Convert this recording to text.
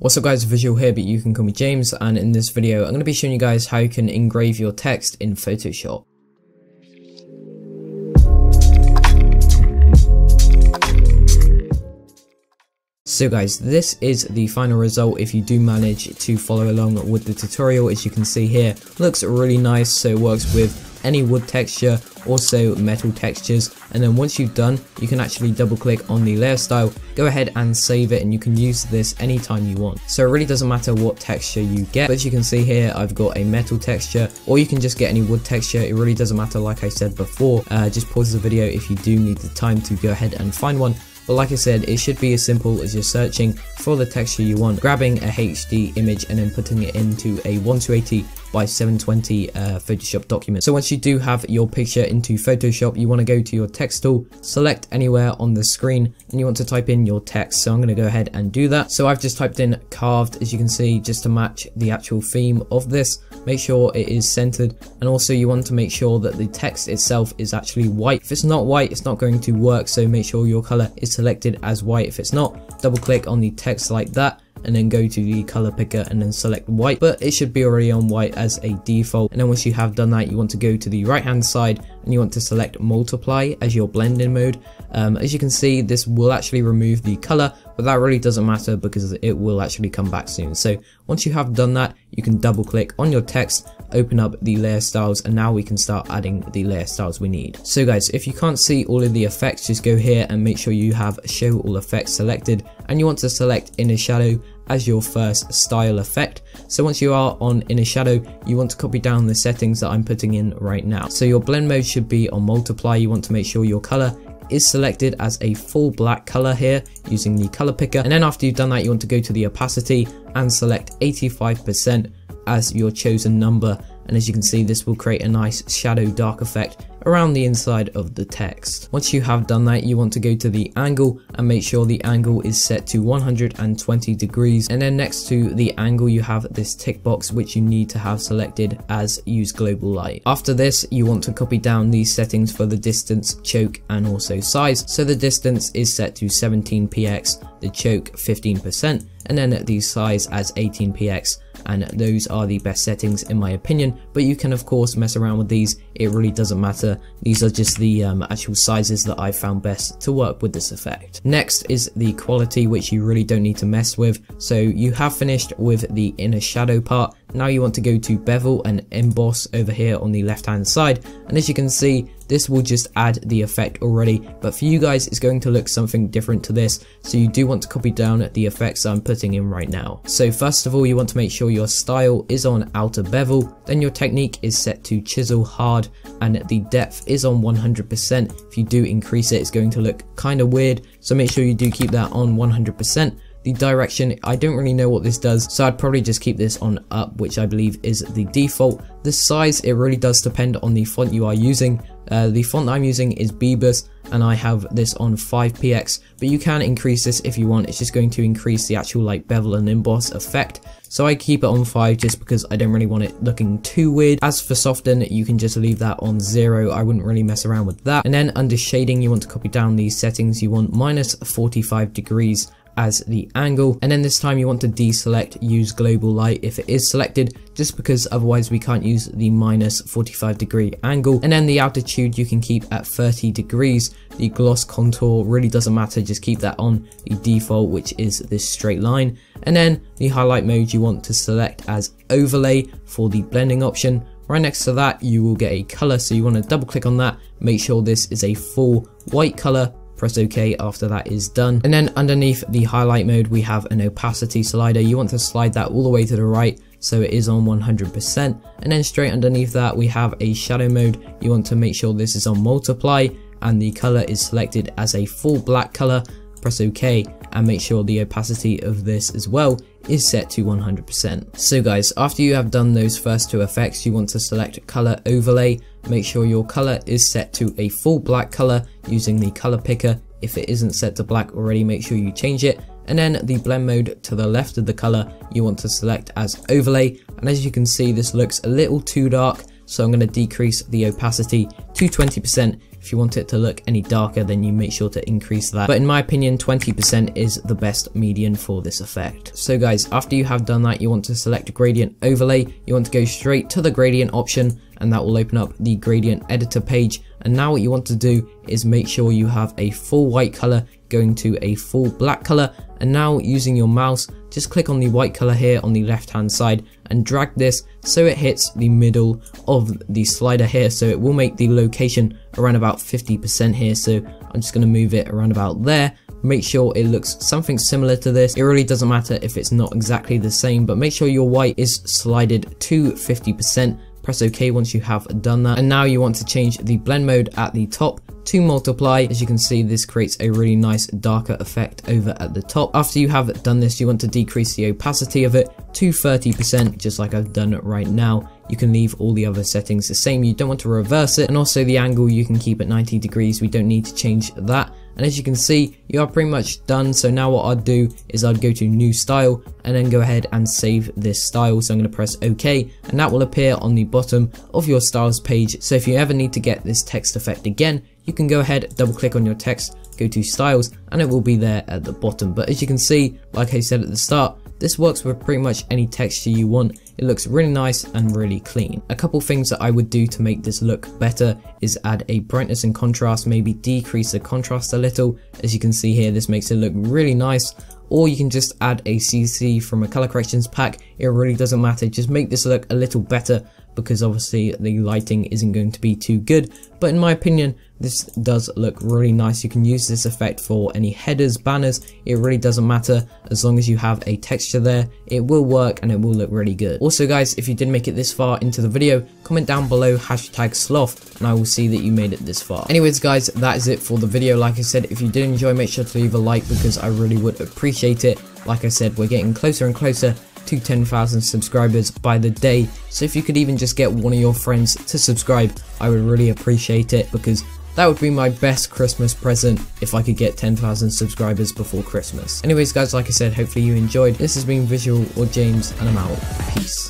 What's up guys, Visual here, but you can call me James, and in this video I'm going to be showing you guys how you can engrave your text in Photoshop. So guys, this is the final result if you do manage to follow along with the tutorial as you can see here. Looks really nice, so it works with any wood texture, also metal textures, and then once you've done, you can actually double click on the layer style, go ahead and save it and you can use this anytime you want. So it really doesn't matter what texture you get, but as you can see here, I've got a metal texture, or you can just get any wood texture, it really doesn't matter like I said before, uh, just pause the video if you do need the time to go ahead and find one, but like I said, it should be as simple as you're searching for the texture you want, grabbing a HD image and then putting it into a 1280 by 720 uh, Photoshop document. So once you do have your picture into Photoshop, you want to go to your text tool, select anywhere on the screen, and you want to type in your text. So I'm going to go ahead and do that. So I've just typed in carved, as you can see, just to match the actual theme of this. Make sure it is centered, and also you want to make sure that the text itself is actually white. If it's not white, it's not going to work, so make sure your color is selected as white. If it's not, double click on the text like that and then go to the color picker and then select white but it should be already on white as a default and then once you have done that you want to go to the right hand side and you want to select multiply as your blending mode um, as you can see this will actually remove the color but that really doesn't matter because it will actually come back soon so once you have done that you can double click on your text open up the layer styles and now we can start adding the layer styles we need. So guys, if you can't see all of the effects, just go here and make sure you have show all effects selected and you want to select inner shadow as your first style effect. So once you are on inner shadow, you want to copy down the settings that I'm putting in right now. So your blend mode should be on multiply. You want to make sure your color is selected as a full black color here using the color picker. And then after you've done that, you want to go to the opacity and select 85% as your chosen number and as you can see this will create a nice shadow dark effect around the inside of the text. Once you have done that you want to go to the angle and make sure the angle is set to 120 degrees and then next to the angle you have this tick box which you need to have selected as use global light. After this you want to copy down these settings for the distance, choke and also size. So the distance is set to 17px, the choke 15% and then the size as 18px and those are the best settings in my opinion. But you can of course mess around with these. It really doesn't matter. These are just the um, actual sizes that I found best to work with this effect. Next is the quality which you really don't need to mess with. So you have finished with the inner shadow part. Now you want to go to bevel and emboss over here on the left hand side. And as you can see this will just add the effect already. But for you guys it's going to look something different to this. So you do want to copy down the effects I'm putting in right now. So first of all you want to make sure your style is on outer bevel. Then your technique is set to chisel hard and the depth is on 100% if you do increase it it's going to look kind of weird. So make sure you do keep that on 100% the direction, I don't really know what this does, so I'd probably just keep this on up, which I believe is the default. The size, it really does depend on the font you are using. Uh, the font I'm using is Bebas, and I have this on 5px, but you can increase this if you want, it's just going to increase the actual like bevel and emboss effect. So I keep it on 5 just because I don't really want it looking too weird. As for soften, you can just leave that on 0, I wouldn't really mess around with that. And then under shading, you want to copy down these settings, you want minus 45 degrees as the angle and then this time you want to deselect use global light. If it is selected just because otherwise we can't use the minus 45 degree angle. And then the altitude you can keep at 30 degrees. The gloss contour really doesn't matter just keep that on the default which is this straight line. And then the highlight mode you want to select as overlay for the blending option. Right next to that, you will get a color, so you want to double click on that, make sure this is a full white color press OK after that is done. And then underneath the highlight mode, we have an opacity slider. You want to slide that all the way to the right so it is on 100%. And then straight underneath that, we have a shadow mode. You want to make sure this is on multiply and the color is selected as a full black color. Press OK and make sure the opacity of this as well is set to 100%. So guys, after you have done those first two effects, you want to select color overlay. Make sure your color is set to a full black color using the color picker. If it isn't set to black already, make sure you change it. And then the blend mode to the left of the color, you want to select as overlay. And as you can see, this looks a little too dark. So I'm going to decrease the opacity to 20% If you want it to look any darker, then you make sure to increase that. But in my opinion, 20% is the best median for this effect. So guys, after you have done that, you want to select gradient overlay. You want to go straight to the gradient option and that will open up the gradient editor page. And now what you want to do is make sure you have a full white color going to a full black color. And now using your mouse, just click on the white color here on the left hand side and drag this so it hits the middle of the slider here. So it will make the location around about 50% here. So I'm just going to move it around about there make sure it looks something similar to this. It really doesn't matter if it's not exactly the same, but make sure your white is slided to 50% press OK once you have done that. And now you want to change the blend mode at the top to multiply. As you can see, this creates a really nice darker effect over at the top. After you have done this, you want to decrease the opacity of it to 30%, just like I've done right now. You can leave all the other settings the same. You don't want to reverse it. And also the angle you can keep at 90 degrees. We don't need to change that. And as you can see, you are pretty much done. So now what I'd do is I'd go to new style and then go ahead and save this style. So I'm going to press OK and that will appear on the bottom of your styles page. So if you ever need to get this text effect again, you can go ahead, double click on your text, go to styles and it will be there at the bottom. But as you can see, like I said at the start, this works with pretty much any texture you want. It looks really nice and really clean. A couple things that I would do to make this look better is add a brightness and contrast, maybe decrease the contrast a little. As you can see here, this makes it look really nice or you can just add a CC from a color corrections pack. It really doesn't matter. Just make this look a little better because obviously the lighting isn't going to be too good. But in my opinion, this does look really nice. You can use this effect for any headers, banners. It really doesn't matter as long as you have a texture there. It will work and it will look really good. Also guys, if you did make it this far into the video, comment down below hashtag sloth and I will see that you made it this far. Anyways guys, that is it for the video. Like I said, if you did enjoy, make sure to leave a like because I really would appreciate it. Like I said, we're getting closer and closer to 10,000 subscribers by the day. So if you could even just get one of your friends to subscribe, I would really appreciate it because that would be my best Christmas present if I could get 10,000 subscribers before Christmas. Anyways guys, like I said, hopefully you enjoyed. This has been Visual or James and I'm out. Peace.